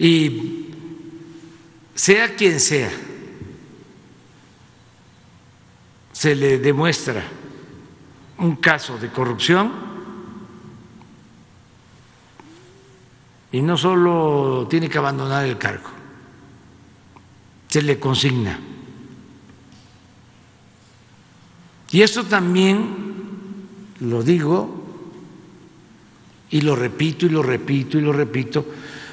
Y sea quien sea, se le demuestra un caso de corrupción y no solo tiene que abandonar el cargo, se le consigna. Y esto también lo digo y lo repito y lo repito y lo repito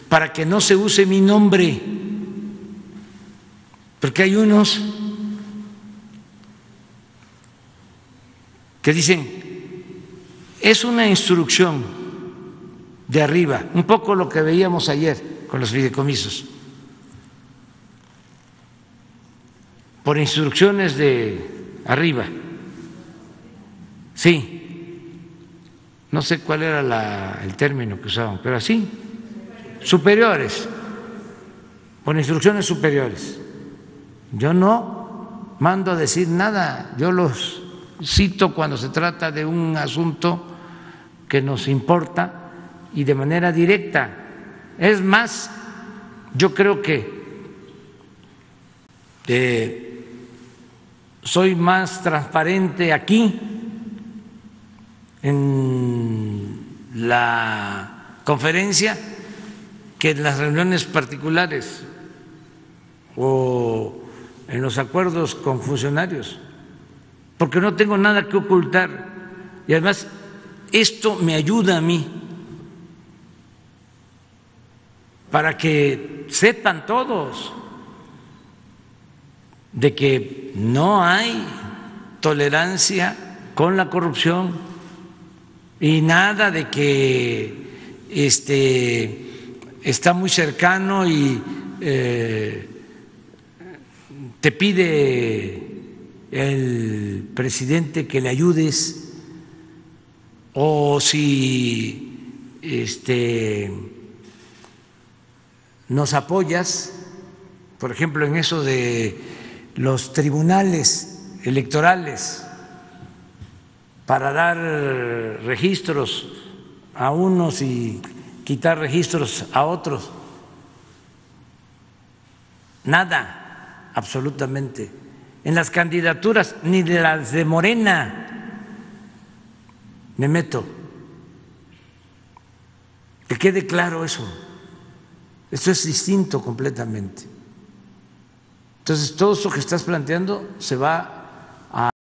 para que no se use mi nombre, porque hay unos que dicen, es una instrucción de arriba, un poco lo que veíamos ayer con los fideicomisos, por instrucciones de arriba. Sí, no sé cuál era la, el término que usaban, pero así, superiores, por instrucciones superiores. Yo no mando a decir nada, yo los cito cuando se trata de un asunto que nos importa y de manera directa. Es más, yo creo que soy más transparente aquí en la conferencia que en las reuniones particulares o en los acuerdos con funcionarios, porque no tengo nada que ocultar. Y además, esto me ayuda a mí para que sepan todos de que no hay tolerancia con la corrupción y nada de que este está muy cercano y eh, te pide el presidente que le ayudes. O si este nos apoyas, por ejemplo, en eso de los tribunales electorales para dar registros a unos y quitar registros a otros. Nada, absolutamente. En las candidaturas, ni de las de Morena, me meto. Que quede claro eso. Esto es distinto completamente. Entonces, todo eso que estás planteando se va